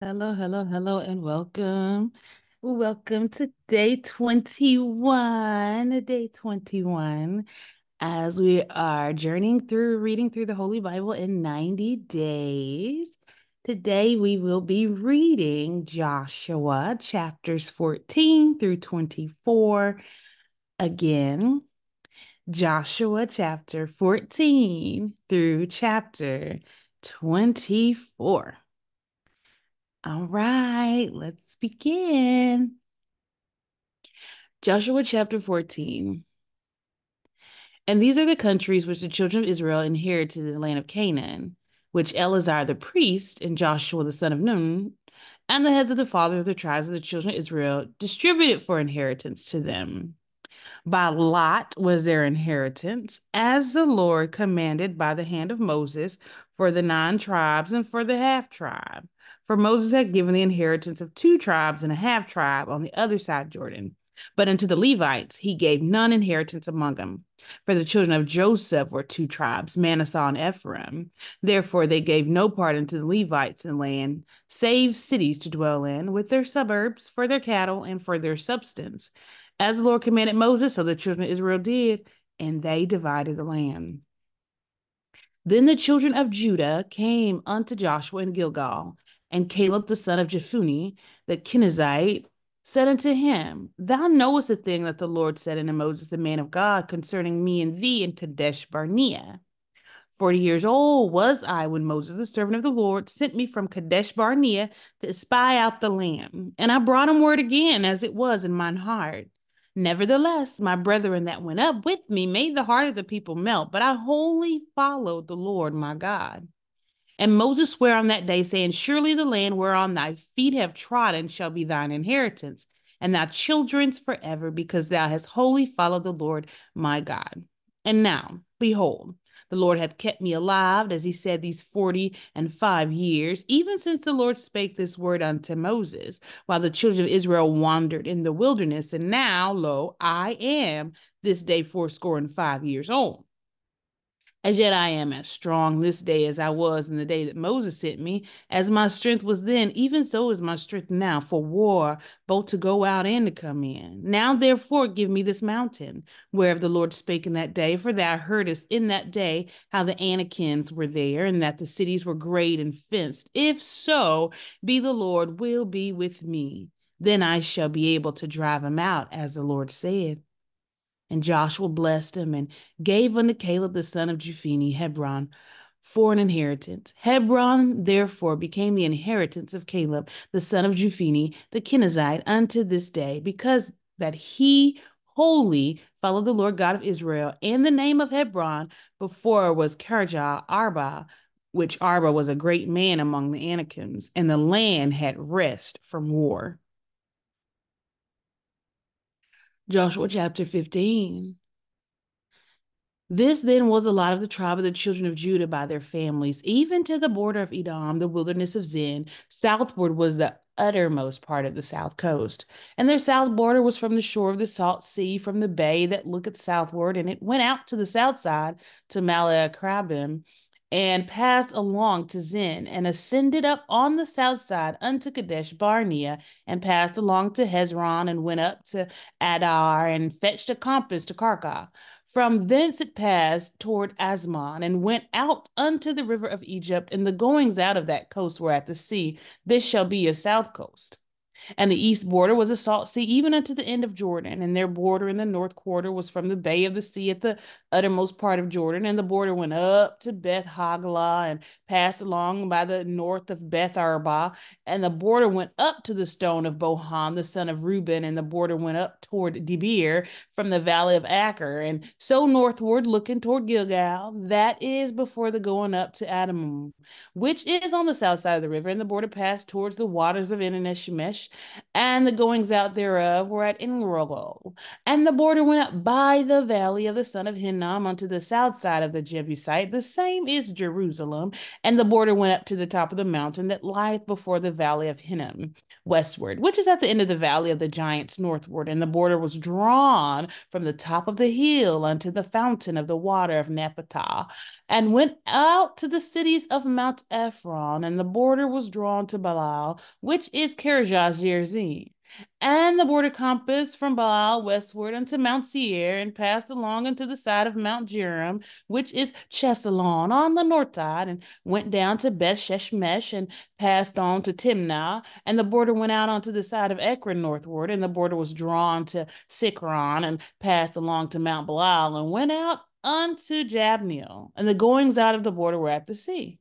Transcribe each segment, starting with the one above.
Hello, hello, hello, and welcome. Welcome to day 21, day 21, as we are journeying through reading through the Holy Bible in 90 days. Today we will be reading Joshua chapters 14 through 24. Again, Joshua chapter 14 through chapter 24. All right, let's begin. Joshua chapter 14. And these are the countries which the children of Israel inherited in the land of Canaan, which Eleazar the priest and Joshua the son of Nun and the heads of the fathers of the tribes of the children of Israel distributed for inheritance to them. By lot was their inheritance, as the Lord commanded by the hand of Moses for the nine tribes and for the half tribe. For Moses had given the inheritance of two tribes and a half tribe on the other side Jordan. But unto the Levites he gave none inheritance among them. For the children of Joseph were two tribes, Manasseh and Ephraim. Therefore they gave no part unto the Levites in land, save cities to dwell in, with their suburbs, for their cattle, and for their substance. As the Lord commanded Moses, so the children of Israel did, and they divided the land. Then the children of Judah came unto Joshua in Gilgal, and Caleb the son of Jephunneh, the Kenizzite, said unto him, Thou knowest the thing that the Lord said unto Moses, the man of God, concerning me and thee in Kadesh Barnea. Forty years old was I when Moses, the servant of the Lord, sent me from Kadesh Barnea to spy out the land. And I brought him word again, as it was in mine heart. Nevertheless, my brethren that went up with me made the heart of the people melt, but I wholly followed the Lord my God. And Moses sware on that day, saying, Surely the land whereon thy feet have trodden shall be thine inheritance, and thy children's forever, because thou hast wholly followed the Lord my God. And now, behold, the Lord hath kept me alive, as he said, these forty and five years, even since the Lord spake this word unto Moses, while the children of Israel wandered in the wilderness. And now, lo, I am this day fourscore and five years old. As yet I am as strong this day as I was in the day that Moses sent me. As my strength was then, even so is my strength now for war, both to go out and to come in. Now therefore give me this mountain, whereof the Lord spake in that day, for thou heardest in that day how the Anakims were there, and that the cities were great and fenced. If so, be the Lord will be with me. Then I shall be able to drive them out, as the Lord said. And Joshua blessed him and gave unto Caleb the son of Jephunneh Hebron for an inheritance. Hebron therefore became the inheritance of Caleb the son of Jephunneh the Kenizzite unto this day, because that he wholly followed the Lord God of Israel. And the name of Hebron before was Kirjah Arba, which Arba was a great man among the Anakims, and the land had rest from war. Joshua chapter 15. This then was lot of the tribe of the children of Judah by their families, even to the border of Edom, the wilderness of Zin. Southward was the uttermost part of the south coast. And their south border was from the shore of the salt sea, from the bay that looketh southward, and it went out to the south side to Maleah and passed along to Zin, and ascended up on the south side unto Kadesh Barnea, and passed along to Hezron, and went up to Adar, and fetched a compass to Karka. From thence it passed toward Azmon, and went out unto the river of Egypt, and the goings out of that coast were at the sea. This shall be your south coast. And the east border was a salt sea, even unto the end of Jordan. And their border in the north quarter was from the bay of the sea at the uttermost part of Jordan. And the border went up to Beth Haglah and passed along by the north of Beth Arba. And the border went up to the stone of Bohan, the son of Reuben. And the border went up toward Debir from the valley of Achor. And so northward, looking toward Gilgal, that is before the going up to Adamum, which is on the south side of the river. And the border passed towards the waters of En And the goings out thereof were at Enrogel. And the border went up by the valley of the son of Hinnom unto the south side of the Jebusite. The same is Jerusalem. And the border went up to the top of the mountain that lieth before the valley of Hinnom, westward, which is at the end of the valley of the giants northward. And the border was drawn from the top of the hill unto the fountain of the water of Nephtah, and went out to the cities of Mount Ephron. And the border was drawn to Baal, which is Kirjath. And the border compassed from Baal westward unto Mount Seir, and passed along unto the side of Mount Jearim, which is Chesalon, on the north side, and went down to Beth Sheshmesh, and passed on to Timnah. And the border went out onto the side of Ekron northward, and the border was drawn to Sikron, and passed along to Mount Baal, and went out unto Jabneel. And the goings out of the border were at the sea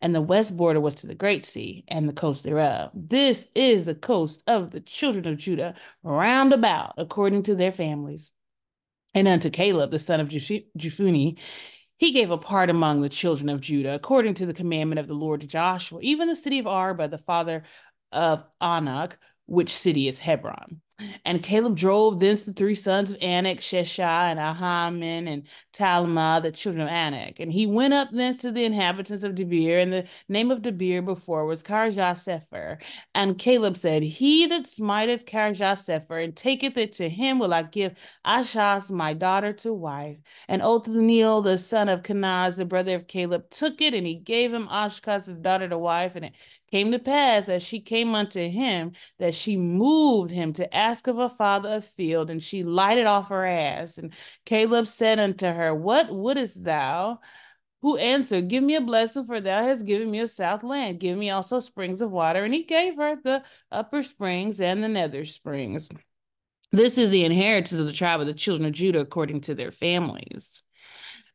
and the west border was to the great sea and the coast thereof. This is the coast of the children of Judah round about according to their families. And unto Caleb, the son of Jephunneh, he gave a part among the children of Judah, according to the commandment of the Lord to Joshua, even the city of Arba, the father of Anak, which city is Hebron. And Caleb drove thence the three sons of Anak, Sheshai, and Ahiman, and Talmah, the children of Anak. And he went up thence to the inhabitants of Debir, and the name of Debir before was Kirjath Sepher. And Caleb said, He that smiteth Kirjath Sepher, and taketh it to him, will I give Achsah my daughter to wife. And Othniel, the son of Kenaz, the brother of Caleb, took it, and he gave him Achsah his daughter to wife. And it came to pass as she came unto him that she moved him to ask of her father a field, and she lighted off her ass. And Caleb said unto her, What wouldest thou? Who answered, Give me a blessing, for thou hast given me a south land. Give me also springs of water. And he gave her the upper springs and the nether springs. This is the inheritance of the tribe of the children of Judah according to their families.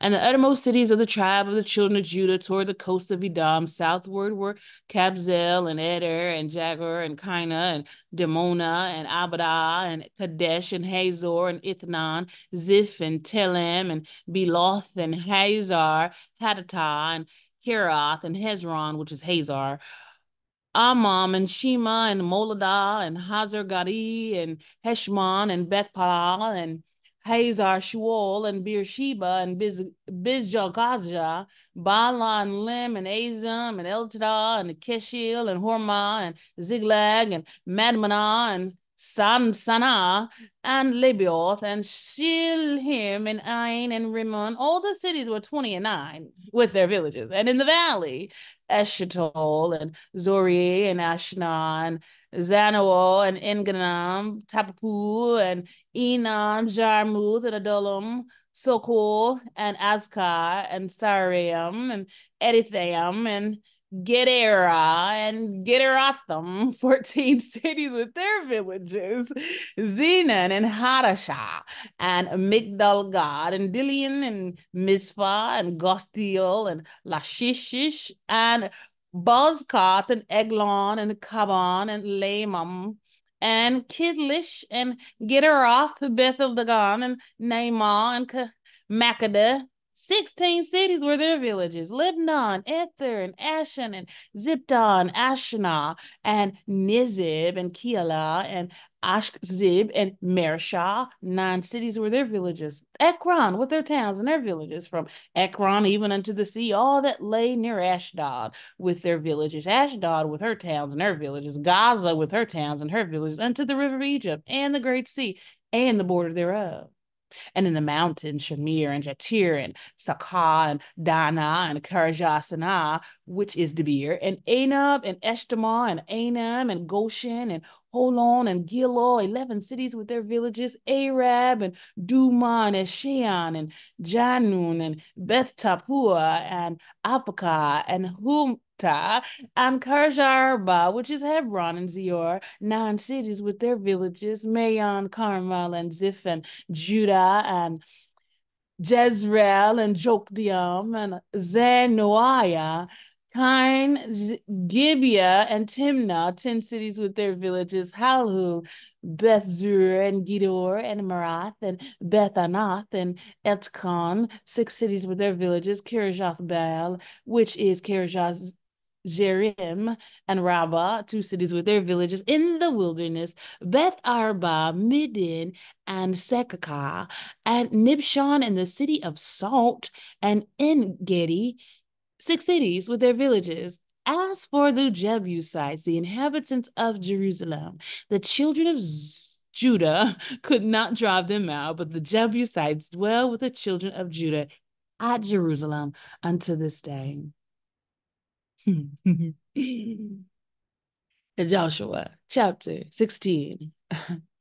And the uttermost cities of the tribe of the children of Judah toward the coast of Edom, southward were Kabzeel and Eder and Jagur and Kinah and Demona and Abadah and Kadesh and Hazor and Ithnan, Ziph and Telem and Beloth and Hazar, Hadattah and Herath and Hezron, which is Hazar, Amam and Shema and Moladah and Hazar Gadi and Heshmon and Bethpal and Hazar Shual and Beersheba and Biz Bizjalgazja, Bala and Lim and Azam and Eltadah and Keshil and Hormah and Ziglag and Madmannah and San Sana and Libioth and Shilhim and Ain and Rimmon. All the cities were 20 and 9 with their villages. And in the valley, Eshitol and Zori and Ashna and Zanoah and Enganam, Tapapu and Enam, Jarmuth and Adullam, Sokol and Azkar and Sariam and Editham and Gedera and Gederatham, 14 cities with their villages, Zenan and Hadashah and Migdal Gad and Dilian and Mizpah and Gostiel and Lashishish and Bozkath and Eglon and Kaban and Lamam and Kidlish and Gederath, Bethel Dagon and Naamah and Makkedah 16 cities were their villages Lebanon, Ether, and Ashen, and Zipton, Ashnah, and Nizib, and Keilah, and Ashzib, and Mareshah. Nine cities were their villages. Ekron with their towns and their villages, from Ekron even unto the sea, all that lay near Ashdod with their villages. Ashdod with her towns and her villages. Gaza with her towns and her villages, unto the river of Egypt, and the great sea, and the border thereof and in the mountains, Shamir and Jatir and Sakah and Dana and Karjasana, which is Debir, and Anab and Eshtemoa and Anam and Goshen and Holon and Gilo, 11 cities with their villages, Arab and Duma and Eshion and Janun and Beth Tapua and Apaka and Hum and Karjarba, which is Hebron and Zior, nine cities with their villages, Mayon, Carmel, and Ziph, and Judah, and Jezreel, and Jokdeam, and Zenoiah, Kain, Gibeah, and Timnah, 10 cities with their villages, Halhu, Beth Zur, and Gidor, and Marath, and Beth Anath, and Etkon, six cities with their villages, Kirjath Baal, which is Kirjath Jearim and Rabbah, two cities with their villages in the wilderness, Beth Arba, Middin, and Sekaka, and Nibshan and the city of Salt, and En Gedi, six cities with their villages. As for the Jebusites, the inhabitants of Jerusalem, the children of Z- Judah could not drive them out, but the Jebusites dwell with the children of Judah at Jerusalem unto this day. Joshua chapter 16.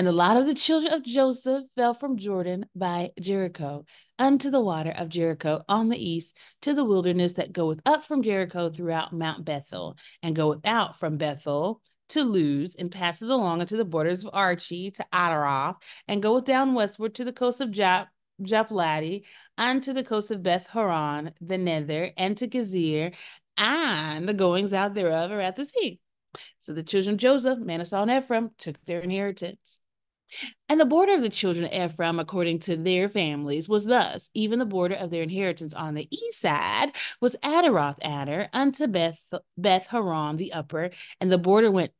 and the lot of the children of Joseph fell from Jordan by Jericho unto the water of Jericho on the east to the wilderness that goeth up from Jericho throughout Mount Bethel and goeth out from Bethel to Luz and passes along unto the borders of Archi to Adaroth and goeth down westward to the coast of Jap Japhlati and to the coast of Beth Horon, the nether, and to Gezer, and the goings out thereof are at the sea. So the children of Joseph, Manasseh, and Ephraim took their inheritance. And the border of the children of Ephraim, according to their families, was thus: even the border of their inheritance on the east side was Adaroth Adar unto Beth Beth Horon the upper, and the border went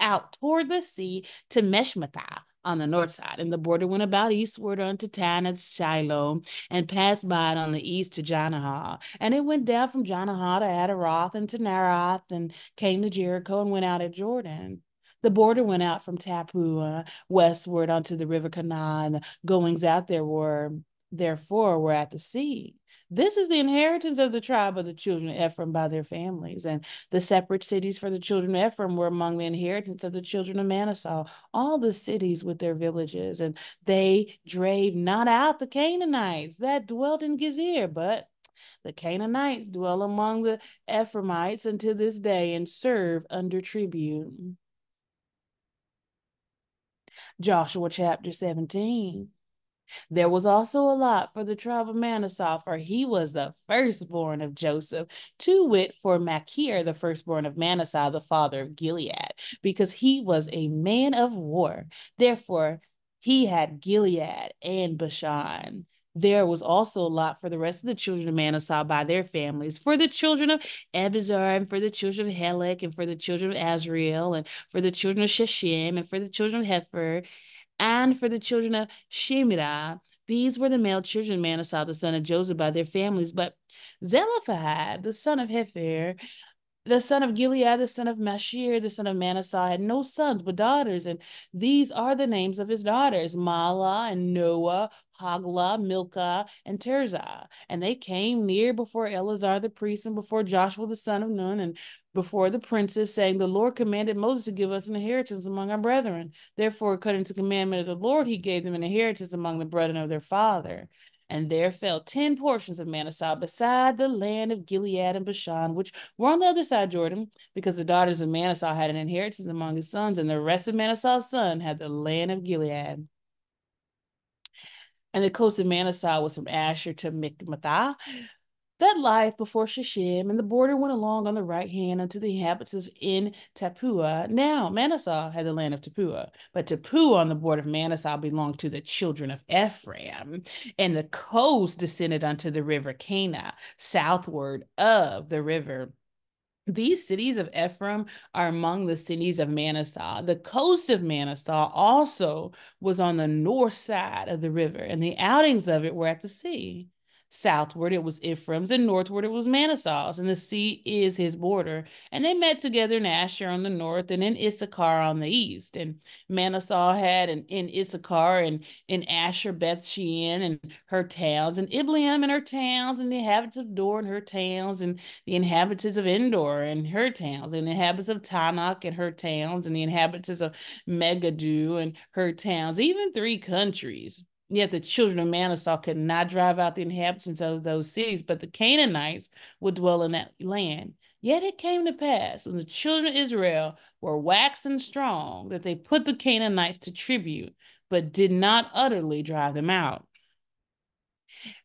out toward the sea to Meshmatah on the north side, and the border went about eastward unto Tanat Shiloh, and passed by it on the east to Janahah. And it went down from Janahah to Adaroth and to Narath, and came to Jericho and went out at Jordan. The border went out from Tappuah westward onto the river Kanah, and the goings out there were therefore were at the sea. This is the inheritance of the tribe of the children of Ephraim by their families. And the separate cities for the children of Ephraim were among the inheritance of the children of Manasseh, all the cities with their villages. And they drave not out the Canaanites that dwelt in Gezer, but the Canaanites dwell among the Ephraimites unto this day and serve under tribute. Joshua chapter 17. There was also a lot for the tribe of Manasseh, for he was the firstborn of Joseph, to wit, for Machir, the firstborn of Manasseh, the father of Gilead, because he was a man of war. Therefore, he had Gilead and Bashan. There was also a lot for the rest of the children of Manasseh by their families, for the children of Abizar, and for the children of Helek, and for the children of Azriel, and for the children of Shechem, and for the children of Hepher, and for the children of Shemirah. These were the male children of Manasseh, the son of Joseph, by their families. But Zelophehad, the son of Hepher, the son of Gilead, the son of Mashir, the son of Manasseh, had no sons but daughters. And these are the names of his daughters Mahlah and Noah, Hagla, Milcah, and Tirzah. And they came near before Eleazar the priest and before Joshua the son of Nun and before the princes, saying, The Lord commanded Moses to give us an inheritance among our brethren. Therefore, according to the commandment of the Lord, he gave them an inheritance among the brethren of their father. And there fell ten portions of Manasseh beside the land of Gilead and Bashan, which were on the other side Jordan, because the daughters of Manasseh had an inheritance among his sons, and the rest of Manasseh's son had the land of Gilead. And the coast of Manasseh was from Asher to Michmathah, that lieth before Shechem, and the border went along on the right hand unto the inhabitants in Tappuah. Now Manasseh had the land of Tappuah, but Tappuah on the border of Manasseh belonged to the children of Ephraim, and the coast descended unto the river Kanah, southward of the river. These cities of Ephraim are among the cities of Manasseh. The coast of Manasseh also was on the north side of the river, and the outings of it were at the sea. Southward it was Ephraim's, and northward it was Manasseh's, and the sea is his border. And they met together in Asher on the north and in Issachar on the east. And Manasseh had in, in Issachar and in Asher Beth Shean and her towns, and Ibleam and her towns, and the inhabitants of Dor and her towns, and the inhabitants of Endor and her towns, and the inhabitants of Taanach and her towns, and the inhabitants of Megiddo and her towns, even three countries. Yet the children of Manasseh could not drive out the inhabitants of those cities, but the Canaanites would dwell in that land. Yet it came to pass when the children of Israel were waxing strong that they put the Canaanites to tribute, but did not utterly drive them out.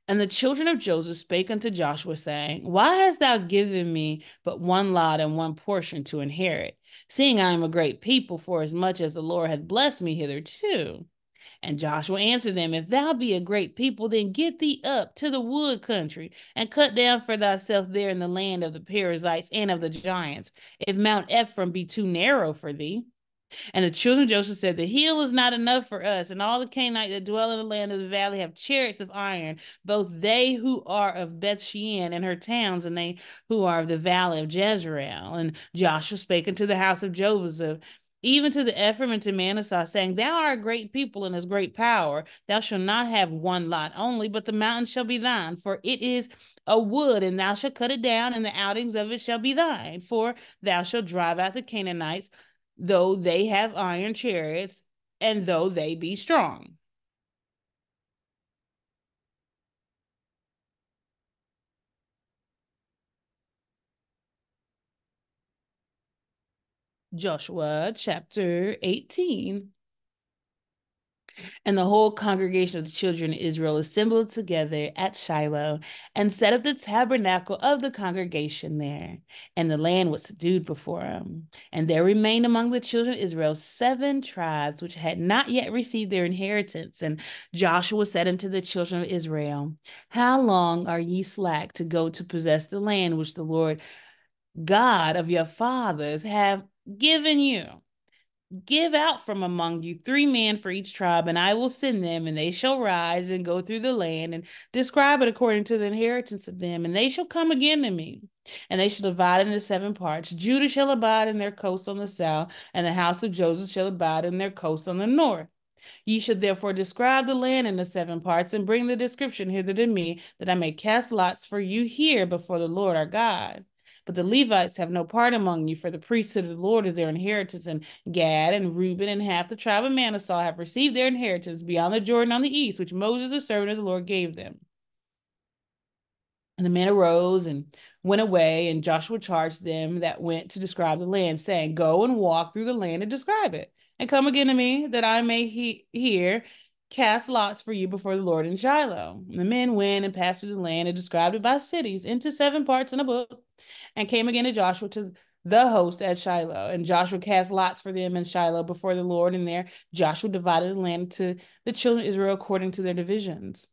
And the children of Joseph spake unto Joshua, saying, Why hast thou given me but one lot and one portion to inherit, seeing I am a great people, for as much as the Lord hath blessed me hitherto? And Joshua answered them, If thou be a great people, then get thee up to the wood country, and cut down for thyself there in the land of the Perizzites and of the giants, if Mount Ephraim be too narrow for thee. And the children of Joseph said, The hill is not enough for us, and all the Canaanites that dwell in the land of the valley have chariots of iron, both they who are of Beth Shean and her towns, and they who are of the valley of Jezreel. And Joshua spake unto the house of Joseph, even to the Ephraim and to Manasseh, saying, Thou art a great people and has great power. Thou shalt not have one lot only, but the mountain shall be thine, for it is a wood, and thou shalt cut it down, and the outings of it shall be thine. For thou shalt drive out the Canaanites though they have iron chariots, and though they be strong. Joshua chapter 18. And the whole congregation of the children of Israel assembled together at Shiloh and set up the tabernacle of the congregation there. And the land was subdued before them. And there remained among the children of Israel seven tribes which had not yet received their inheritance. And Joshua said unto the children of Israel, How long are ye slack to go to possess the land which the Lord God of your fathers have given you? Give out from among you three men for each tribe, and I will send them, and they shall rise and go through the land and describe it according to the inheritance of them, and they shall come again to me. And they shall divide into seven parts. Judah shall abide in their coast on the south, and the house of Joseph shall abide in their coast on the north. Ye should therefore describe the land in the seven parts, and bring the description hither to me, that I may cast lots for you here before the Lord our God. But the Levites have no part among you, for the priesthood of the Lord is their inheritance. And Gad and Reuben and half the tribe of Manasseh have received their inheritance beyond the Jordan on the east, which Moses, the servant of the Lord, gave them. And the men arose and went away, and Joshua charged them that went to describe the land, saying, Go and walk through the land and describe it, and come again to me, that I may he- hear cast lots for you before the Lord in Shiloh. And the men went and passed through the land and described it by cities into seven parts in a book and came again to Joshua to the host at Shiloh. And Joshua cast lots for them in Shiloh before the Lord. And there Joshua divided the land to the children of Israel according to their divisions.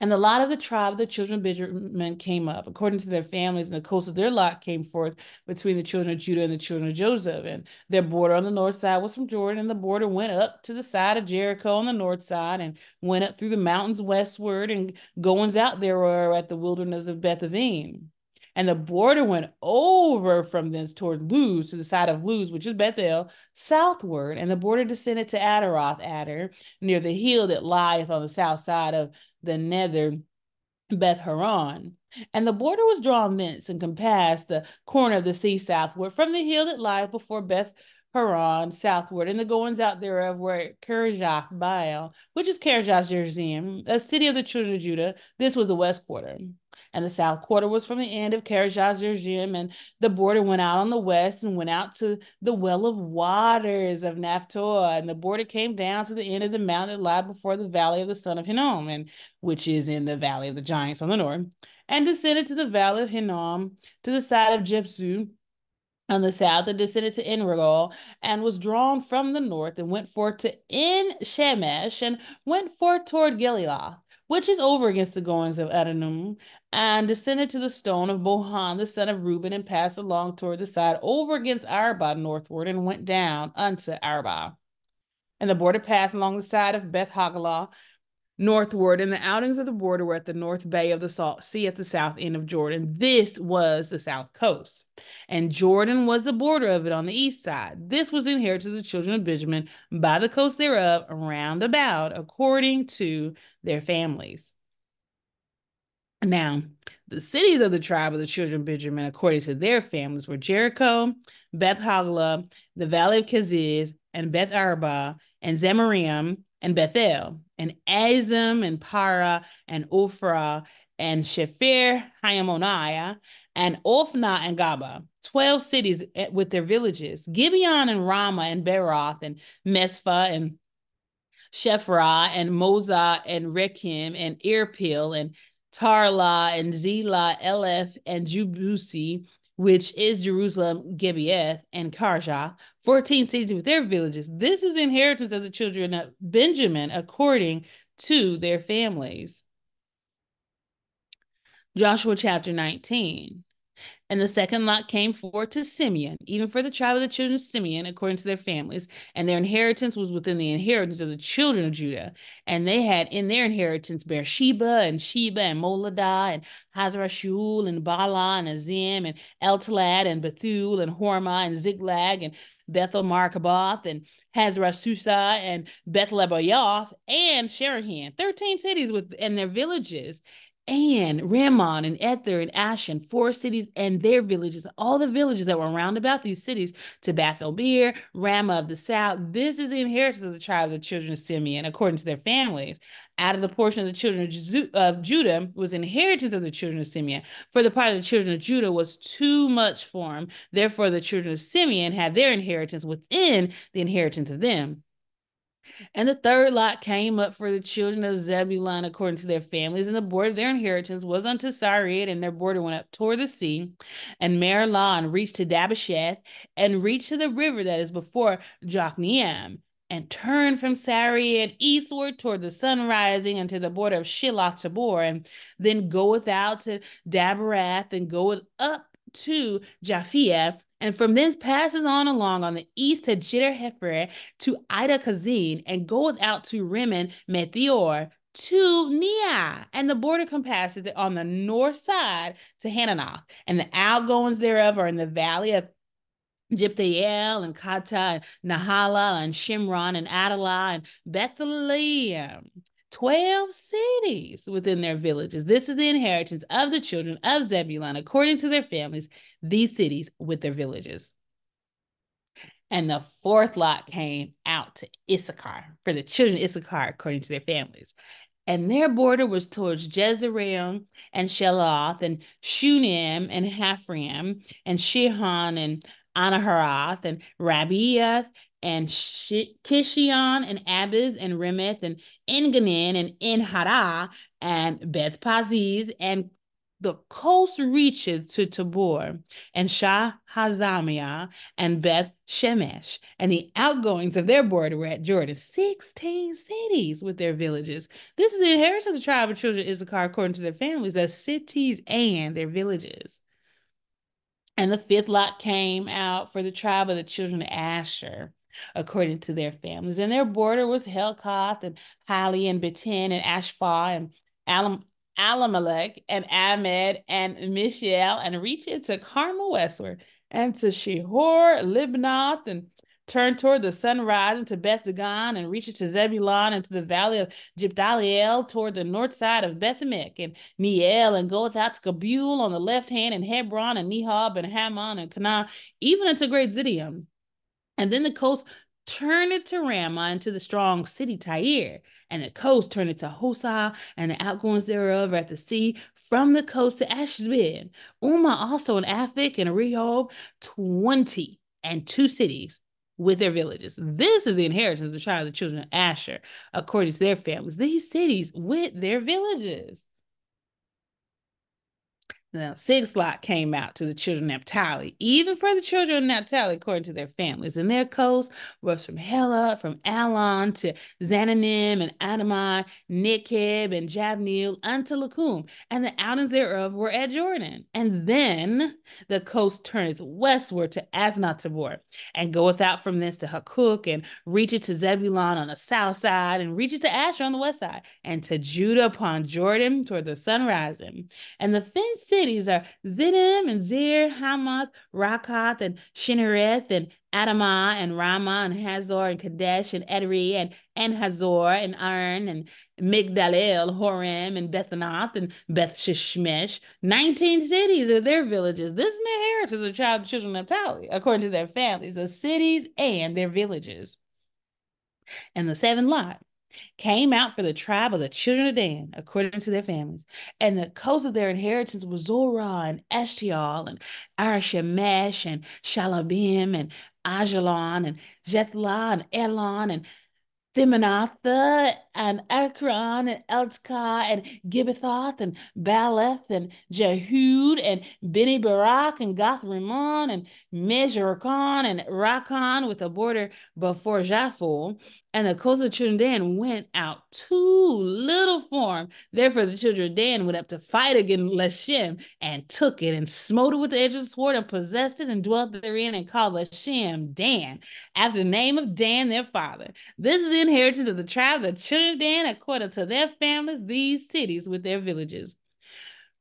And the lot of the tribe of the children of Benjamin came up according to their families, and the coast of their lot came forth between the children of Judah and the children of Joseph. And their border on the north side was from Jordan, and the border went up to the side of Jericho on the north side, and went up through the mountains westward, and goings out there were at the wilderness of Bethaven. And the border went over from thence toward Luz to the side of Luz, which is Bethel, southward. And the border descended to Adaroth Adar, near the hill that lieth on the south side of the nether Beth Horon. And the border was drawn thence and compassed the corner of the sea southward from the hill that lieth before Beth Horon southward, and the goings out thereof were Kirjath Baal, which is Kirjath Jerusalem, a city of the children of Judah. This was the west quarter. And the south quarter was from the end of Jerusalem, and the border went out on the west and went out to the well of waters of Naphtoah, and the border came down to the end of the mountain that lie before the valley of the son of Hinnom, and which is in the valley of the giants on the north, and descended to the valley of Hinnom to the side of Jepsu on the south and descended to Enrogel and was drawn from the north and went forth to En Shemesh and went forth toward Gelilah, which is over against the goings of Adonam, and descended to the stone of Bohan, the son of Reuben, and passed along toward the side over against Arba northward and went down unto Arba. And the border passed along the side of Beth Hagalah northward, and the outings of the border were at the north bay of the salt sea at the south end of Jordan. This was the south coast, and Jordan was the border of it on the east side. This was inherited to the children of Benjamin by the coast thereof, round about, according to their families. Now, the cities of the tribe of the children of Benjamin, according to their families, were Jericho, Beth Haglah, the valley of Keziz, and Beth Arba, and Zemaraim, and Bethel, and Azim, and Para, and Ophrah, and Shepher, Hayamoniah, and Ophna and Gaba, 12 cities eh, with their villages, Gibeon and Ramah and Beroth and Mesphah and Shephra and Moza and Rekim and Irpil and Tarla and Zila, Eleph and Jebusi, which is Jerusalem, Gibeath, and Karjah, 14 cities with their villages. This is inheritance of the children of Benjamin according to their families. Joshua chapter 19. And the second lot came forth to Simeon, even for the tribe of the children of Simeon, according to their families. And their inheritance was within the inheritance of the children of Judah. And they had in their inheritance Beersheba and Sheba and Moladah and Hazar-shual and Bala and Azim and Eltalad and Bethul and Hormah and Ziglag and Bethel Markaboth and Hazar Susa and Beth Lebaoth and Sherahan, 13 cities with and their villages and Ramon and Ether and Ashan, four cities and their villages, all the villages that were around about these cities to Bethel Beer, Ramah of the south. This is the inheritance of the tribe of the children of Simeon, according to their families. Out of the portion of the children of Judah was inheritance of the children of Simeon. For the part of the children of Judah was too much for them. Therefore, the children of Simeon had their inheritance within the inheritance of them. And the third lot came up for the children of Zebulun according to their families, and the border of their inheritance was unto Sarid, and their border went up toward the sea, and Merilah, reached to Dabbesheth, and reached to the river that is before Jokneam, and turned from Sarid eastward toward the sun rising unto the border of Shiloh Tabor, and then goeth out to Daberath, and goeth up to Japhia, and from thence passes on along on the east to Jidder to Ida Kazin, and goeth out to Rimmon Methior to Nia, and the border compasses on the north side to Hananoth, and the outgoings thereof are in the valley of Jipthael and Kata and Nahala and Shimron and Adalah and Bethlehem. 12 cities within their villages. This is the inheritance of the children of Zebulun according to their families, these cities with their villages. And the fourth lot came out to Issachar for the children of Issachar according to their families. And their border was towards Jezreel and Sheloth and Shunem and Haphraim and Shihon and Anaharath and Rabiath and Kishion and Abiz and Remeth and Enganin and Enhara and Beth Paziz and the coast reaches to Tabor and Shah Hazamiah and Beth Shemesh, and the outgoings of their border were at Jordan, 16 cities with their villages. This is the inheritance of the tribe of children Issachar according to their families, the cities and their villages. And the fifth lot came out for the tribe of the children of Asher according to their families. And their border was Helkath and Hali and Betin and Ashpha and Alam. Alamelech and Ahmed and Mishael and reach it to Carmel westward and to Shehor, Libnath and turn toward the sunrise into Beth Dagon and reaches to Zebulun and to the valley of Jibdaliel toward the north side of Bethemich and Neiel and goeth out to Cabul on the left hand and Hebron and Nehob and Hammon and Canaan, even unto great Zidium. And then the coast turned it to Ramah and to the strong city Tyre, and the coast turned it to Hosah, and the outgoings thereof at the sea, from the coast to Ashbid. Uma also and Aphek and Rehob, 20 and two cities with their villages. This is the inheritance of the tribe of the children of Asher, according to their families. These cities with their villages. Now, sixth lot came out to the children of Naphtali, even for the children of Naphtali, according to their families. And their coast was from Hela, from Alon to Zananim and Adamai, Nekeb and Jabneel unto Lakum. And the outings thereof were at Jordan. And then the coast turneth westward to Aznoth Tabor, and goeth out from thence to Hakuk, and reacheth to Zebulun on the south side, and reacheth to Asher on the west side, and to Judah upon Jordan toward the sun rising. And the fenced cities are Zidim and Zir, Hamath, Rakath, and Shinnereth, and Adamah, and Ramah, and Hazor, and Kadesh, and Edrei, and, and Hazor, and Arn, and Migdalel, Horem, and Bethanath, and Beth Shishmesh. 19 cities are their villages. This is the inheritance of child children of Naphtali, according to their families, the cities and their villages. And the seven lot came out for the tribe of the children of Dan, according to their families. And the coast of their inheritance was Zorah and Eshtiol and Arshemesh and Shalabim and Ajalon and Jethlah and Elon and Thimonatha and Ekron and Eltkah and Gibbethoth and Baleth and Jehud and Beni Barak and Gath Rimmon and Mejorkon and Rakon with a border before Japhul. And the coast of children Dan went out too little for. Therefore, the children of Dan went up to fight against Leshem and took it and smote it with the edge of the sword and possessed it and dwelt therein and called Leshem Dan after the name of Dan their father. This is inheritance of the tribe of the children of Dan according to their families, these cities with their villages.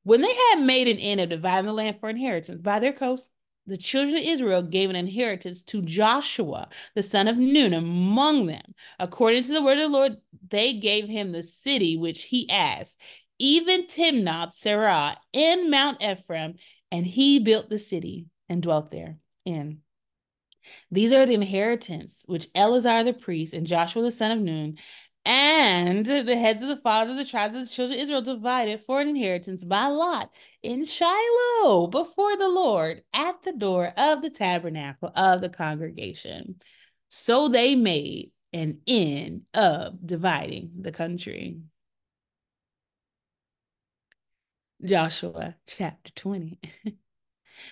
When they had made an end of dividing the land for inheritance by their coast, the children of Israel gave an inheritance to Joshua, the son of Nun, among them. According to the word of the Lord, they gave him the city which he asked, even Timnath Serah in Mount Ephraim, and he built the city and dwelt there in. These are the inheritance which Eleazar the priest and Joshua the son of Nun and the heads of the fathers of the tribes of the children of Israel divided for an inheritance by lot in Shiloh before the Lord at the door of the tabernacle of the congregation. So they made an end of dividing the country. Joshua chapter 20.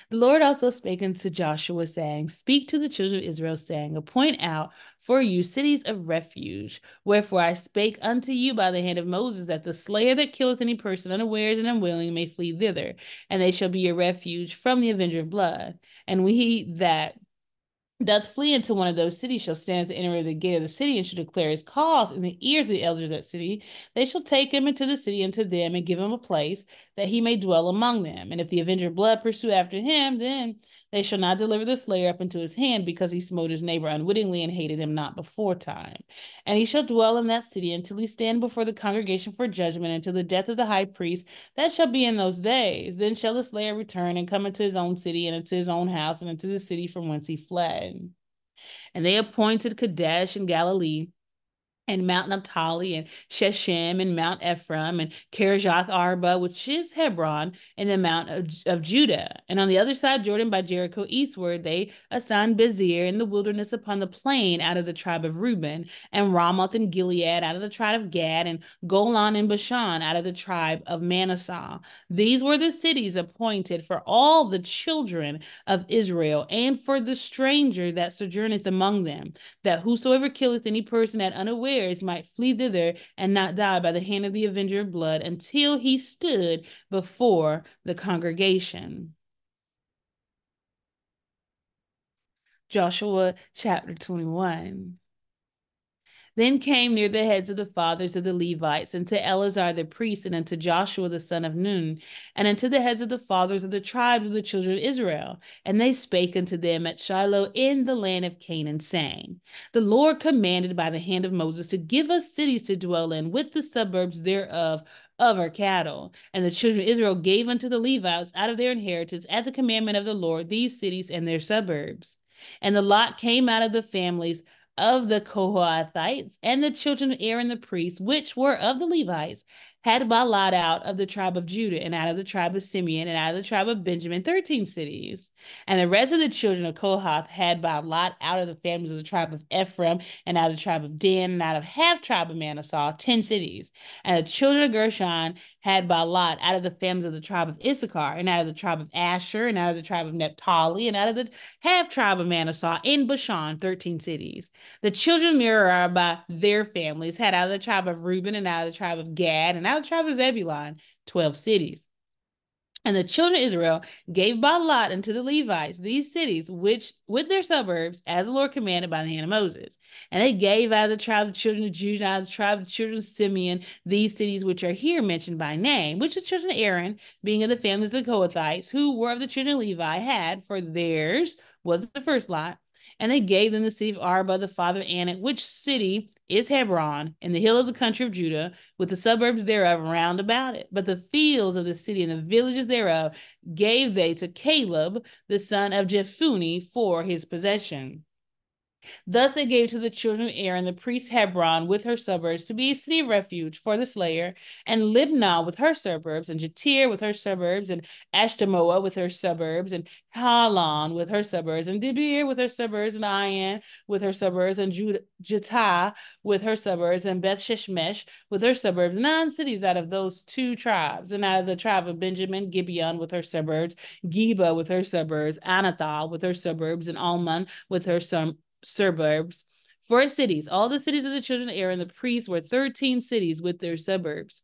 The Lord also spake unto Joshua, saying, Speak to the children of Israel, saying, Appoint out for you cities of refuge. Wherefore I spake unto you by the hand of Moses, that the slayer that killeth any person unawares and unwilling may flee thither, and they shall be a refuge from the avenger of blood. And we that doth flee into one of those cities shall stand at the entry of the gate of the city and shall declare his cause in the ears of the elders of that city. They shall take him into the city unto them and give him a place that he may dwell among them. And if the avenger of blood pursue after him, then they shall not deliver the slayer up into his hand because he smote his neighbor unwittingly and hated him not before time. And he shall dwell in that city until he stand before the congregation for judgment until the death of the high priest. That shall be in those days. Then shall the slayer return and come into his own city and into his own house and into the city from whence he fled. And they appointed Kadesh in Galilee and Mount Naphtali and Shechem and Mount Ephraim and Kirjath Arba, which is Hebron, and the Mount of, of, Judah. And on the other side, Jordan by Jericho eastward, they assigned Bezir in the wilderness upon the plain out of the tribe of Reuben, and Ramoth and Gilead out of the tribe of Gad, and Golan and Bashan out of the tribe of Manasseh. These were the cities appointed for all the children of Israel and for the stranger that sojourneth among them, that whosoever killeth any person at unaware might flee thither and not die by the hand of the avenger of blood until he stood before the congregation. Joshua chapter 21. Then came near the heads of the fathers of the Levites, and to Eleazar the priest, and unto Joshua the son of Nun, and unto the heads of the fathers of the tribes of the children of Israel. And they spake unto them at Shiloh in the land of Canaan, saying, The Lord commanded by the hand of Moses to give us cities to dwell in, with the suburbs thereof of our cattle. And the children of Israel gave unto the Levites out of their inheritance at the commandment of the Lord these cities and their suburbs. And the lot came out of the families of the Kohathites and the children of Aaron the priest, which were of the Levites, had by lot out of the tribe of Judah and out of the tribe of Simeon and out of the tribe of Benjamin 13 cities. And the rest of the children of Kohath had by lot out of the families of the tribe of Ephraim and out of the tribe of Dan and out of half tribe of Manasseh 10 cities. And the children of Gershon had by lot out of the families of the tribe of Issachar, and out of the tribe of Asher, and out of the tribe of Naphtali, and out of the half tribe of Manasseh in Bashan, 13 cities. The children of Merari by their families had out of the tribe of Reuben, and out of the tribe of Gad, and out of the tribe of Zebulun, 12 cities. And the children of Israel gave by lot unto the Levites these cities, which with their suburbs, as the Lord commanded by the hand of Moses. And they gave out of the tribe of the children of Judah, out of the tribe of the children of Simeon, these cities which are here mentioned by name, which the children of Aaron, being of the families of the Kohathites, who were of the children of Levi, had, for theirs was the first lot. And they gave them the city of Arba, the father of Anak, which city is Hebron, in the hill of the country of Judah, with the suburbs thereof round about it. But the fields of the city and the villages thereof gave they to Caleb, the son of Jephunneh, for his possession. Thus they gave to the children of Aaron the priest Hebron with her suburbs to be a city of refuge for the slayer, and Libnah with her suburbs, and Jatir with her suburbs, and Eshtemoa with her suburbs, and Halan with her suburbs, and Debir with her suburbs, and Ayan with her suburbs, and Juttah with her suburbs, and Beth Shemesh with her suburbs, nine cities out of those two tribes, and out of the tribe of Benjamin, Gibeon with her suburbs, Geba with her suburbs, Anathal with her suburbs, and Almon with her suburbs suburbs. Four cities, all the cities of the children of Aaron, the priests, were 13 cities with their suburbs.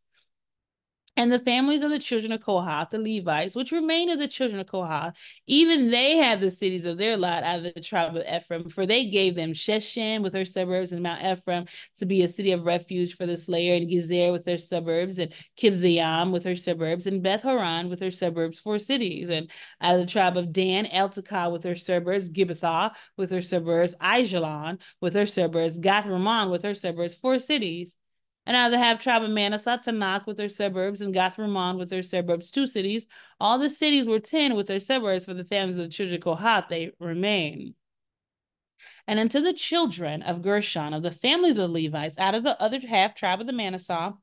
And the families of the children of Kohath, the Levites, which remained of the children of Kohath, even they had the cities of their lot out of the tribe of Ephraim, for they gave them Sheshan with her suburbs and Mount Ephraim to be a city of refuge for the slayer, and Gezer with their suburbs, and Kibzaim with her suburbs, and Beth Horon with her suburbs, four cities. And out of the tribe of Dan, Eltekah with her suburbs, Gibbethah with her suburbs, Aijalon with her suburbs, Gath Ramon with her suburbs, four cities. And they have tribe of Manasseh, Taanach with their suburbs, and Gath Ramon with their suburbs, two cities. All the cities were 10 with their suburbs for the families of the children of Kohath, they remain. And unto the children of Gershon, of the families of Levites, out of the other half tribe of the Manasseh,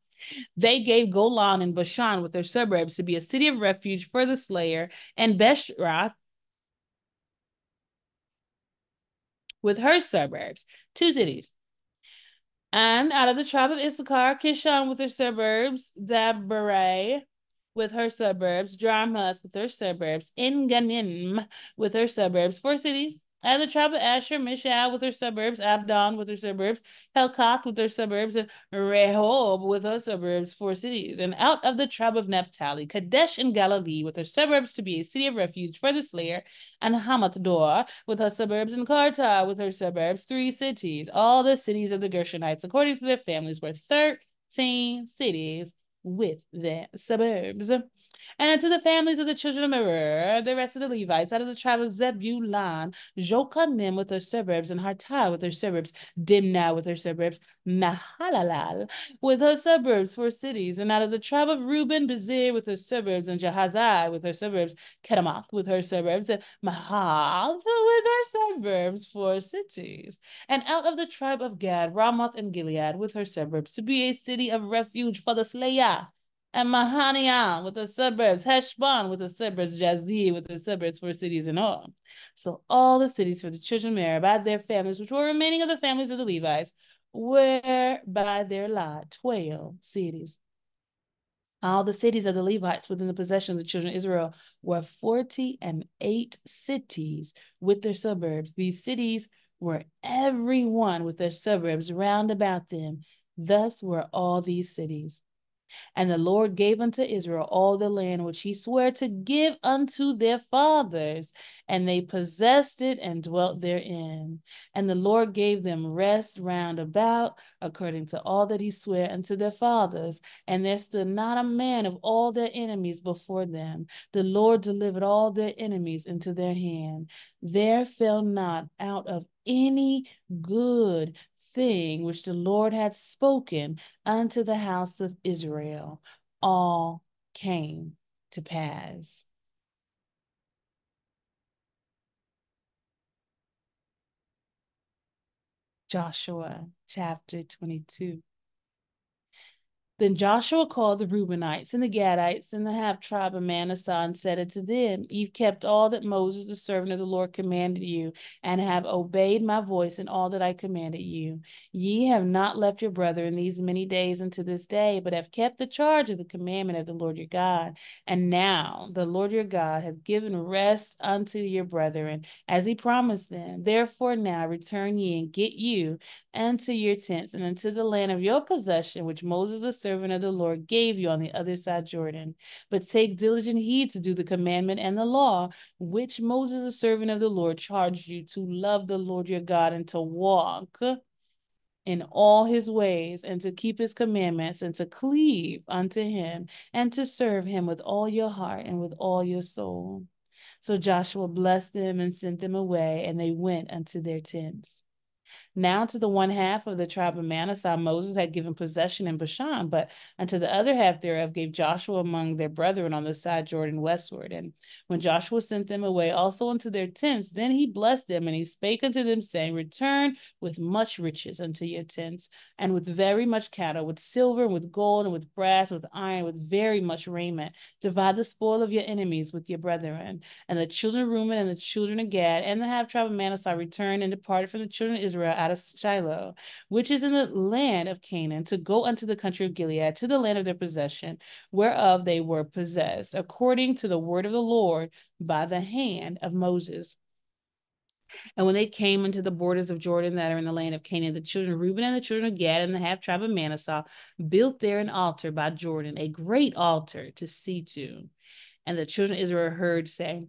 they gave Golan and Bashan with their suburbs to be a city of refuge for the slayer, and Beshrath with her suburbs, two cities. And out of the tribe of Issachar, Kishon with her suburbs, Dabareh with her suburbs, Jarmuth with her suburbs, Engannim with her suburbs, four cities. Of the tribe of Asher, Mishal with her suburbs, Abdon with her suburbs, Helkath with her suburbs, and Rehob with her suburbs, four cities. And out of the tribe of Naphtali, Kedesh in Galilee with her suburbs to be a city of refuge for the slayer, and Hamath with her suburbs, and Karta with her suburbs, three cities. All the cities of the Gershonites, according to their families, were 13 cities with their suburbs. And unto the families of the children of Merari, the rest of the Levites, out of the tribe of Zebulun, Jokneam with their suburbs, and Kartah with their suburbs, Dimnah with their suburbs, Mahalalal with her suburbs, four cities. And out of the tribe of Reuben, Bezer with her suburbs, and Jahazah with her suburbs, Kedemoth with her suburbs, and Mahath with her suburbs, four cities. And out of the tribe of Gad, Ramoth and Gilead with her suburbs, to be a city of refuge for the slayer and Mahanaim with the suburbs, Heshbon with the suburbs, Jazer with the suburbs, four cities in all. So all the cities for the children of Merari by their families, which were remaining of the families of the Levites, were by their lot 12 cities. All the cities of the Levites within the possession of the children of Israel were 40 and eight cities with their suburbs. These cities were every one with their suburbs round about them. Thus were all these cities. And the Lord gave unto Israel all the land which he swore to give unto their fathers, and they possessed it and dwelt therein. And the Lord gave them rest round about, according to all that he sware unto their fathers. And there stood not a man of all their enemies before them. The Lord delivered all their enemies into their hand. There fell not out of any good thing which the Lord had spoken unto the house of Israel, all came to pass. Joshua chapter 22. Then Joshua called the Reubenites and the Gadites and the half tribe of Manasseh and said unto them, You've kept all that Moses, the servant of the Lord, commanded you, and have obeyed my voice in all that I commanded you. Ye have not left your brother in these many days unto this day, but have kept the charge of the commandment of the Lord your God. And now the Lord your God hath given rest unto your brethren, as he promised them. Therefore now return ye and get you unto your tents and unto the land of your possession, which Moses, the servant of the Lord gave you on the other side Jordan. But take diligent heed to do the commandment and the law, which Moses, the servant of the Lord, charged you to love the Lord your God and to walk in all his ways and to keep his commandments and to cleave unto him and to serve him with all your heart and with all your soul. So Joshua blessed them and sent them away, and they went unto their tents. Now to the one half of the tribe of Manasseh Moses had given possession in Bashan, but unto the other half thereof gave Joshua among their brethren on the side Jordan westward. And when Joshua sent them away also unto their tents, then he blessed them, and he spake unto them, saying, Return with much riches unto your tents, and with very much cattle, with silver, and with gold, and with brass, with iron, with very much raiment. Divide the spoil of your enemies with your brethren. And the children of Reuben and the children of Gad and the half tribe of Manasseh returned and departed from the children of Israel out of Shiloh, which is in the land of Canaan, to go unto the country of Gilead, to the land of their possession, whereof they were possessed, according to the word of the Lord by the hand of Moses. And when they came into the borders of Jordan that are in the land of Canaan, the children of Reuben and the children of Gad and the half tribe of Manasseh built there an altar by Jordan, a great altar to see to. And the children of Israel heard say,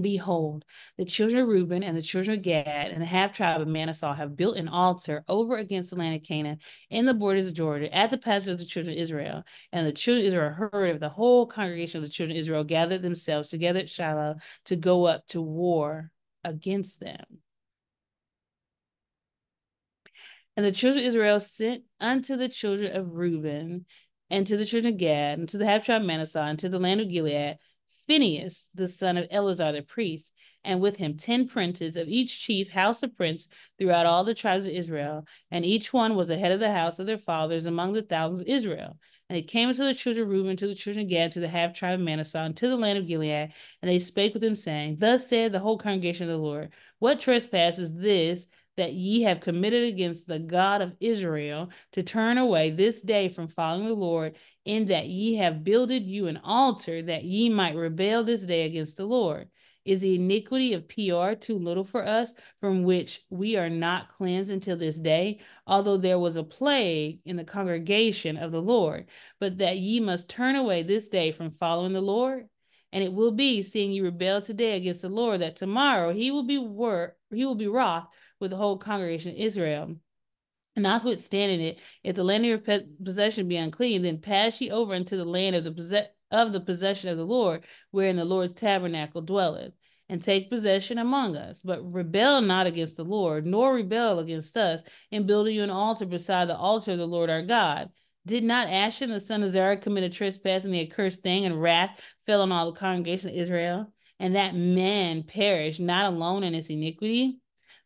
Behold, the children of Reuben and the children of Gad and the half tribe of Manasseh have built an altar over against the land of Canaan in the borders of Jordan at the passage of the children of Israel. And the children of Israel heard of the whole congregation of the children of Israel gathered themselves together at Shiloh to go up to war against them. And the children of Israel sent unto the children of Reuben and to the children of Gad and to the half tribe of Manasseh and to the land of Gilead Phinehas, the son of Eleazar the priest, and with him ten princes of each chief house of prince throughout all the tribes of Israel, and each one was the head of the house of their fathers among the thousands of Israel. And they came unto the children of Reuben, to the children of Gad, to the half tribe of Manasseh, and to the land of Gilead, and they spake with them, saying, Thus said the whole congregation of the Lord, What trespass is this that ye have committed against the God of Israel to turn away this day from following the Lord, in that ye have builded you an altar that ye might rebel this day against the Lord. Is the iniquity of Peor too little for us, from which we are not cleansed until this day, although there was a plague in the congregation of the Lord, but that ye must turn away this day from following the Lord? And it will be, seeing you rebel today against the Lord, that tomorrow he will be he will be wroth with the whole congregation of Israel. Notwithstanding it, if the land of your possession be unclean, then pass ye over into the land of the possess of the possession of the Lord, wherein the Lord's tabernacle dwelleth, and take possession among us. But rebel not against the Lord, nor rebel against us, in building you an altar beside the altar of the Lord our God. Did not Achan the son of Zerah commit a trespass and the accursed thing, and wrath fell on all the congregation of Israel? And that man perished, not alone in his iniquity,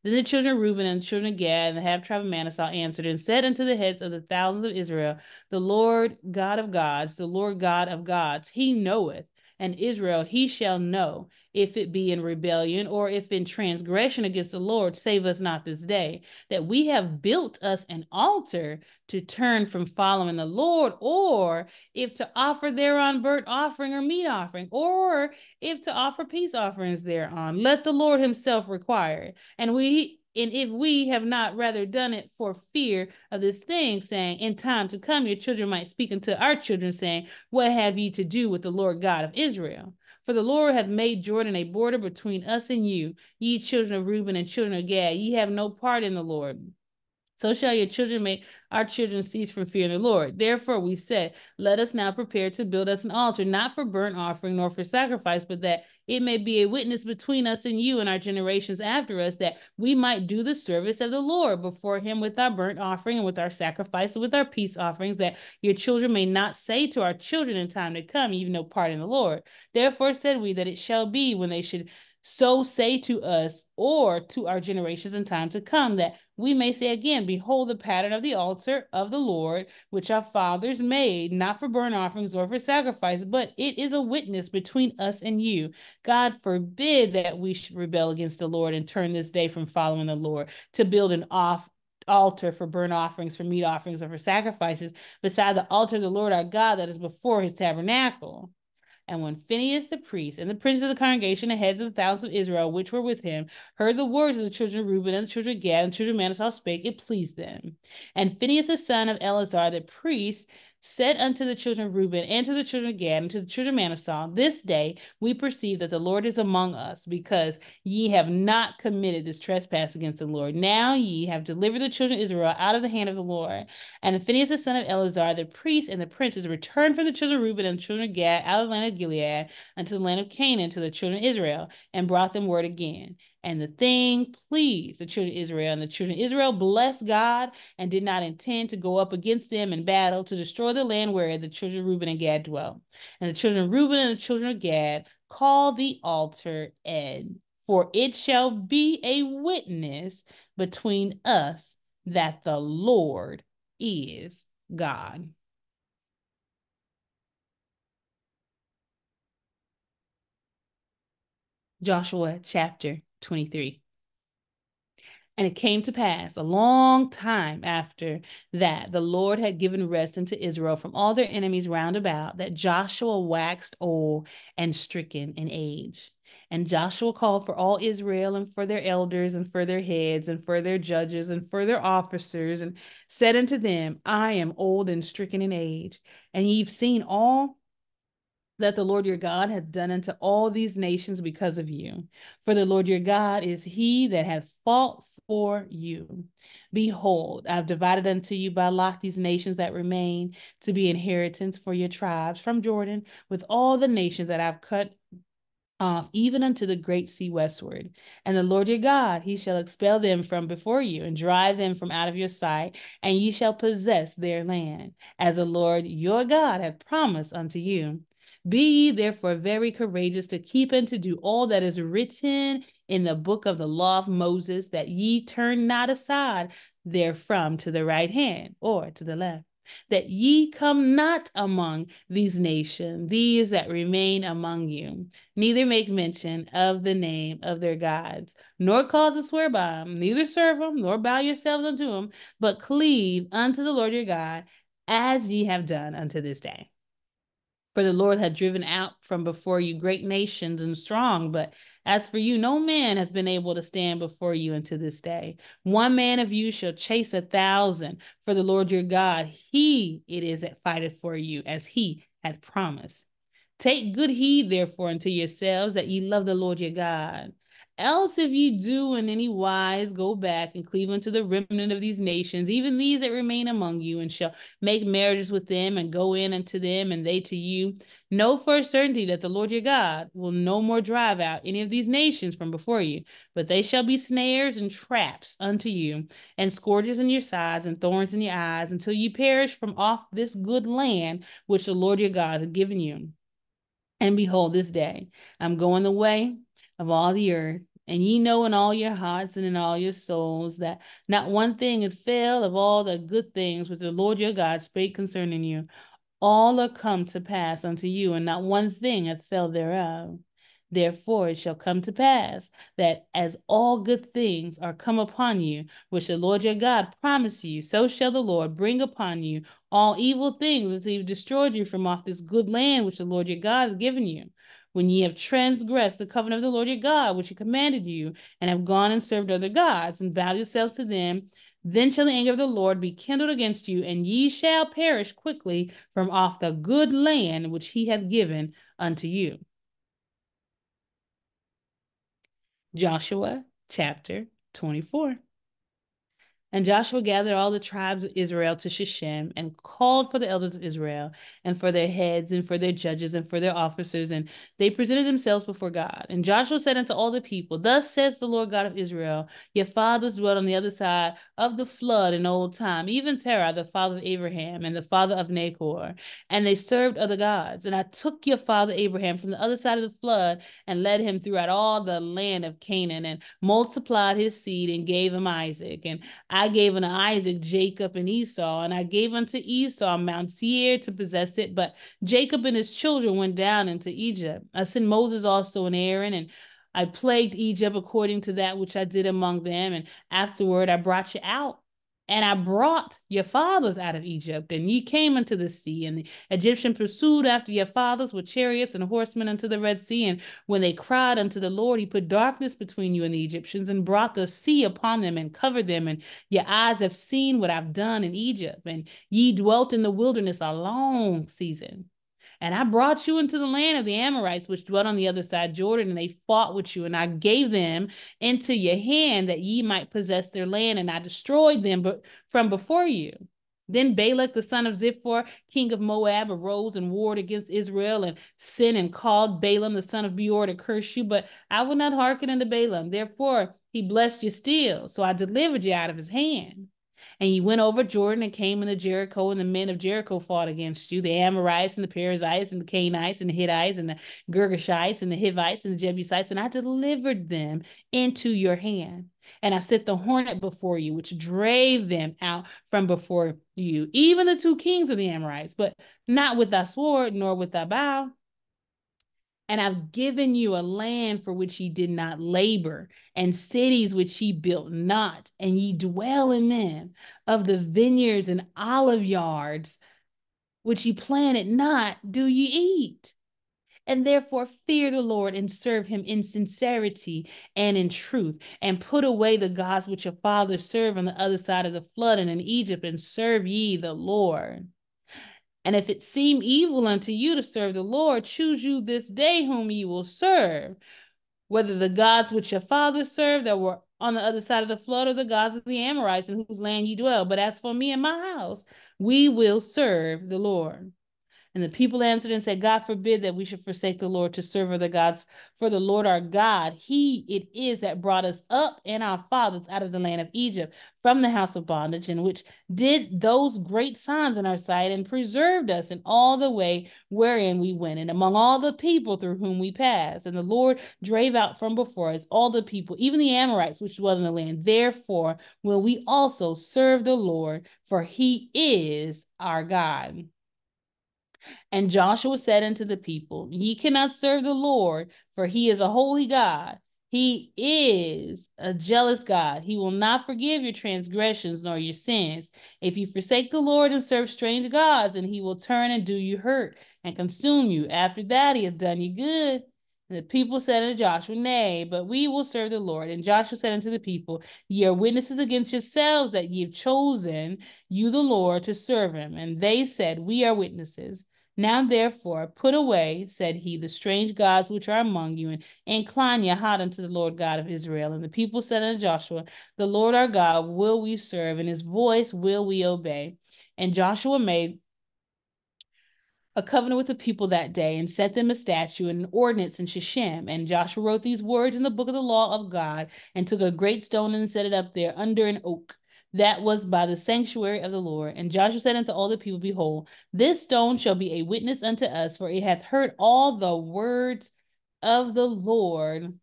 then the children of Reuben and the children of Gad and the half tribe of Manasseh answered and said unto the heads of the thousands of Israel, The Lord God of gods, the Lord God of gods, he knoweth, and Israel he shall know, if it be in rebellion or if in transgression against the Lord, save us not this day, that we have built us an altar to turn from following the Lord, or if to offer thereon burnt offering or meat offering, or if to offer peace offerings thereon. Let the Lord himself require it. And we and if we have not rather done it for fear of this thing, saying, In time to come, your children might speak unto our children, saying, What have ye to do with the Lord God of Israel? For the Lord hath made Jordan a border between us and you, ye children of Reuben and children of Gad. Ye have no part in the Lord. So shall your children make our children cease from fearing the Lord. Therefore, we said, Let us now prepare to build us an altar, not for burnt offering nor for sacrifice, but that it may be a witness between us and you and our generations after us, that we might do the service of the Lord before him with our burnt offering and with our sacrifice and with our peace offerings, that your children may not say to our children in time to come, You've no part in the Lord. Therefore said we that it shall be when they should so say to us or to our generations in time to come that we may say again, Behold the pattern of the altar of the Lord, which our fathers made, not for burnt offerings or for sacrifice, but it is a witness between us and you. God forbid that we should rebel against the Lord and turn this day from following the Lord to build an off altar for burnt offerings, for meat offerings, or for sacrifices beside the altar of the Lord our God that is before his tabernacle. And when Phinehas the priest and the princes of the congregation and heads of the thousands of Israel, which were with him, heard the words of the children of Reuben and the children of Gad and the children of Manasseh spake, it pleased them. And Phinehas the son of Eleazar the priest said unto the children of Reuben and to the children of Gad and to the children of Manasseh, This day we perceive that the Lord is among us, because ye have not committed this trespass against the Lord. Now ye have delivered the children of Israel out of the hand of the Lord. And Phinehas the son of Eleazar, the priest and the princes, returned from the children of Reuben and the children of Gad out of the land of Gilead unto the land of Canaan to the children of Israel, and brought them word again. And the thing pleased the children of Israel. And the children of Israel blessed God and did not intend to go up against them in battle to destroy the land where the children of Reuben and Gad dwelt. And the children of Reuben and the children of Gad called the altar En, for it shall be a witness between us that the Lord is God. Joshua chapter 23. And it came to pass a long time after that the Lord had given rest unto Israel from all their enemies round about, that Joshua waxed old and stricken in age. And Joshua called for all Israel and for their elders and for their heads and for their judges and for their officers and said unto them, I am old and stricken in age, and ye've seen all that the Lord your God hath done unto all these nations because of you. For the Lord your God is he that hath fought for you. Behold, I have divided unto you by lot these nations that remain to be inheritance for your tribes from Jordan, with all the nations that I've cut off, even unto the great sea westward. And the Lord your God, he shall expel them from before you and drive them from out of your sight, and ye shall possess their land, as the Lord your God hath promised unto you. Be ye therefore very courageous to keep and to do all that is written in the book of the law of Moses, that ye turn not aside therefrom to the right hand or to the left, that ye come not among these nations, these that remain among you, neither make mention of the name of their gods, nor cause to swear by them, neither serve them, nor bow yourselves unto them, but cleave unto the Lord your God, as ye have done unto this day. For the Lord had driven out from before you great nations and strong, but as for you, no man hath been able to stand before you unto this day. One man of you shall chase a thousand, for the Lord your God, he it is that fighteth for you, as he hath promised. Take good heed, therefore, unto yourselves that ye love the Lord your God. Else, if ye do in any wise go back and cleave unto the remnant of these nations, even these that remain among you, and shall make marriages with them, and go in unto them, and they to you, know for a certainty that the Lord your God will no more drive out any of these nations from before you, but they shall be snares and traps unto you, and scourges in your sides, and thorns in your eyes, until you perish from off this good land which the Lord your God hath given you. And behold, this day I'm going the way of all the earth. And ye know in all your hearts and in all your souls that not one thing hath failed of all the good things which the Lord your God spake concerning you. All are come to pass unto you, and not one thing hath failed thereof. Therefore it shall come to pass that as all good things are come upon you, which the Lord your God promised you, so shall the Lord bring upon you all evil things until he destroyed you from off this good land which the Lord your God has given you when ye have transgressed the covenant of the Lord your God, which he commanded you, and have gone and served other gods, and bowed yourselves to them, then shall the anger of the Lord be kindled against you, and ye shall perish quickly from off the good land which he hath given unto you. Joshua chapter 24. And Joshua gathered all the tribes of Israel to Shechem and called for the elders of Israel and for their heads and for their judges and for their officers. And they presented themselves before God. And Joshua said unto all the people, Thus says the Lord God of Israel, Your fathers dwelt on the other side of the flood in old time, even Terah, the father of Abraham and the father of Nahor. And they served other gods. And I took your father Abraham from the other side of the flood and led him throughout all the land of Canaan and multiplied his seed and gave him Isaac. And I gave unto Isaac Jacob and Esau, and I gave unto Esau Mount Seir to possess it. But Jacob and his children went down into Egypt. I sent Moses also and Aaron, and I plagued Egypt according to that which I did among them. And afterward I brought you out and I brought your fathers out of Egypt, and ye came unto the sea, and the Egyptian pursued after your fathers with chariots and horsemen unto the Red Sea. And when they cried unto the Lord, he put darkness between you and the Egyptians, and brought the sea upon them and covered them. And your eyes have seen what I've done in Egypt, and ye dwelt in the wilderness a long season. And I brought you into the land of the Amorites, which dwelt on the other side Jordan, and they fought with you. And I gave them into your hand that ye might possess their land, and I destroyed them but from before you. Then Balak, the son of Zippor, king of Moab, arose and warred against Israel and sinned and called Balaam, the son of Beor, to curse you. But I will not hearken unto Balaam. Therefore, he blessed you still. So I delivered you out of his hand. And you went over Jordan and came into Jericho, and the men of Jericho fought against you the Amorites and the Perizzites and the Canaanites and the Hittites and the Girgashites and the Hivites and the Jebusites, and I delivered them into your hand. And I set the hornet before you, which drave them out from before you, even the two kings of the Amorites, but not with thy sword nor with thy bow. And I've given you a land for which ye did not labor, and cities which ye built not, and ye dwell in them, of the vineyards and olive yards which ye planted not, do ye eat. And therefore fear the Lord and serve him in sincerity and in truth, and put away the gods which your fathers served on the other side of the flood and in Egypt, and serve ye the Lord. And if it seem evil unto you to serve the Lord, choose you this day whom ye will serve, whether the gods which your fathers served that were on the other side of the flood, or the gods of the Amorites in whose land ye dwell. But as for me and my house, we will serve the Lord. And the people answered and said, God forbid that we should forsake the Lord to serve other gods. For the Lord our God, He it is that brought us up and our fathers out of the land of Egypt from the house of bondage, and which did those great signs in our sight and preserved us in all the way wherein we went, and among all the people through whom we passed. And the Lord drave out from before us all the people, even the Amorites which dwell in the land. Therefore will we also serve the Lord, for He is our God. And Joshua said unto the people, Ye cannot serve the Lord, for he is a holy God. He is a jealous God. He will not forgive your transgressions nor your sins. If you forsake the Lord and serve strange gods, and he will turn and do you hurt and consume you. After that, he hath done you good. And the people said unto Joshua, Nay, but we will serve the Lord. And Joshua said unto the people, Ye are witnesses against yourselves that ye have chosen you the Lord to serve him. And they said, We are witnesses. Now, therefore, put away, said he, the strange gods which are among you, and incline your heart unto the Lord God of Israel. And the people said unto Joshua, The Lord our God will we serve, and his voice will we obey. And Joshua made a covenant with the people that day and set them a statute and an ordinance in Shechem. And Joshua wrote these words in the book of the law of God and took a great stone and set it up there under an oak that was by the sanctuary of the Lord. And Joshua said unto all the people, Behold, this stone shall be a witness unto us, for it hath heard all the words of the Lord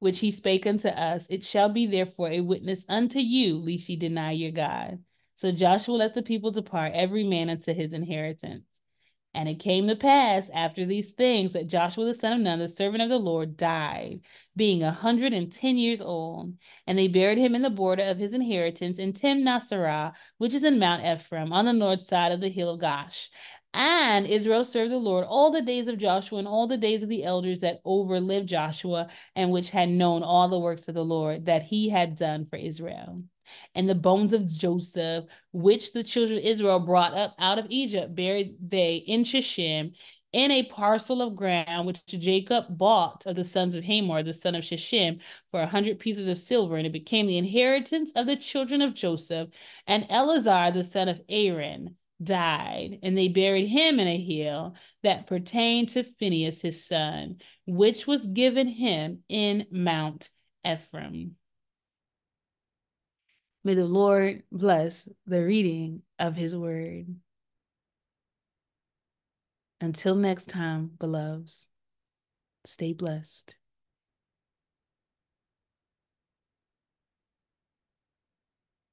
which he spake unto us. It shall be therefore a witness unto you, lest ye deny your God. So Joshua let the people depart, every man unto his inheritance. And it came to pass after these things that Joshua the son of Nun, the servant of the Lord, died, being a hundred and ten years old. And they buried him in the border of his inheritance in Timnath-serah, which is in Mount Ephraim, on the north side of the hill of Gaash. And Israel served the Lord all the days of Joshua and all the days of the elders that overlived Joshua and which had known all the works of the Lord that he had done for Israel and the bones of Joseph, which the children of Israel brought up out of Egypt, buried they in Shechem in a parcel of ground which Jacob bought of the sons of Hamor, the son of Shechem, for a hundred pieces of silver, and it became the inheritance of the children of Joseph. And Eleazar, the son of Aaron, died, and they buried him in a hill that pertained to Phinehas his son, which was given him in Mount Ephraim. May the Lord bless the reading of his word. Until next time, beloveds, stay blessed.